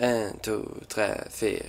Un, deux, trois, vier.